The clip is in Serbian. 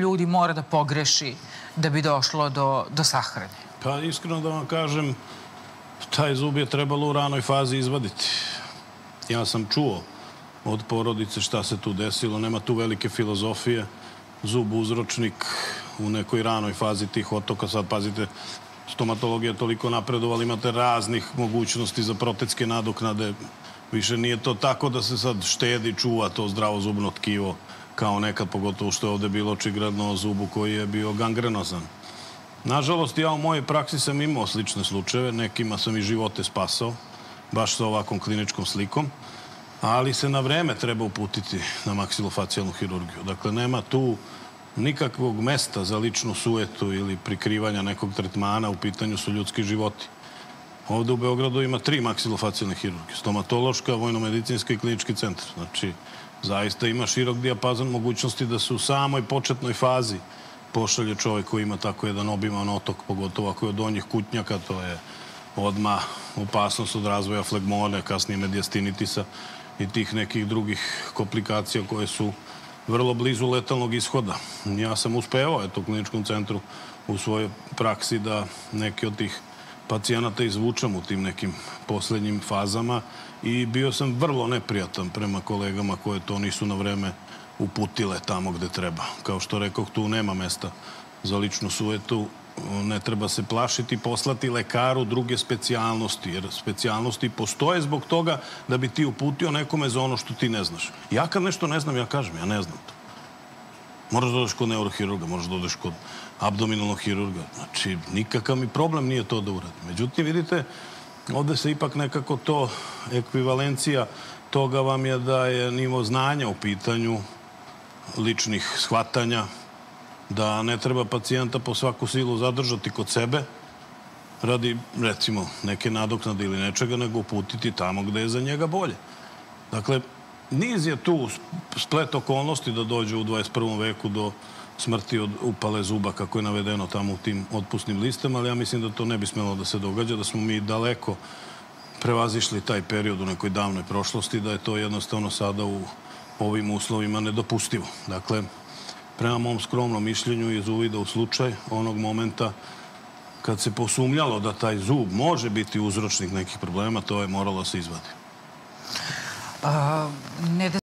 ljudi mora da pogreši da bi došlo do, do sahrane? Pa iskreno da vam kažem, taj zub je trebalo u ranoj fazi izvaditi. Ja sam čuo od porodice šta se tu desilo, nema tu velike filozofije. Zub uzročnik u nekoj ranoj fazi tih otoka, sad pazite, stomatologija je toliko napredovala, imate raznih mogućnosti za protetske nadoknade. Više nije to tako da se sad štedi, čuva to zdravo zubno tkivo kao nekad, pogotovo što je ovde bilo očigledno zubu koji je bio gangrenozan. Nažalost, ja u mojej praksi sam imao slične slučajeve, nekima sam i živote spasao, baš sa ovakvom kliničkom slikom, ali se na vreme treba uputiti na maksilofacijalnu hirurgiju. Dakle, nema tu nikakvog mesta za ličnu sujetu ili prikrivanja nekog tretmana, u pitanju su ljudski životi. Ovde u Beogradu ima tri maksilofacijalne hirurgije, stomatološka, vojnomedicinska i klinički centar. Znači, zaista ima širok dijapazan mogućnosti da se u samoj početnoj fazi pošalje čovjek koji ima tako jedan obiman otok, pogotovo ako je od donjih kutnjaka, to je odma opasnost od razvoja flegmone, kasnije medijastinitisa i tih nekih drugih komplikacija koje su vrlo blizu letalnog ishoda. Ja sam uspevao eto, u kliničkom centru u svojoj praksi da neke od tih pacijenata izvučem u tim nekim poslednjim fazama i bio sam vrlo neprijatan prema kolegama koje to nisu na vreme uputile tamo gde treba. Kao što rekoh, tu nema mesta za ličnu sujetu, ne treba se plašiti poslati lekaru druge specijalnosti, jer specijalnosti postoje zbog toga da bi ti uputio nekome za ono što ti ne znaš. Ja kad nešto ne znam, ja kažem, ja ne znam to. Moraš da odeš kod neurohirurga, moraš da odeš kod abdominalnog hirurga. Znači, nikakav mi problem nije to da uradim. Međutim, vidite, ovde se ipak nekako to, ekvivalencija toga vam je da je nivo znanja u pitanju, ličnih shvatanja, da ne treba pacijenta po svaku silu zadržati kod sebe, radi, recimo, neke nadoknade ili nečega, nego uputiti tamo gde je za njega bolje. Dakle, niz je tu splet okolnosti da dođe u 21. veku do smrti od upale zuba, kako je navedeno tamo u tim otpusnim listama, ali ja mislim da to ne bi smelo da se događa, da smo mi daleko prevazišli taj period u nekoj davnoj prošlosti, da je to jednostavno sada u ovim uslovima nedopustivo. Dakle, prema mom skromnom mišljenju iz uvida u slučaj onog momenta kad se posumljalo da taj zub može biti uzročnik nekih problema, to je moralo da se izvadi. A, ne da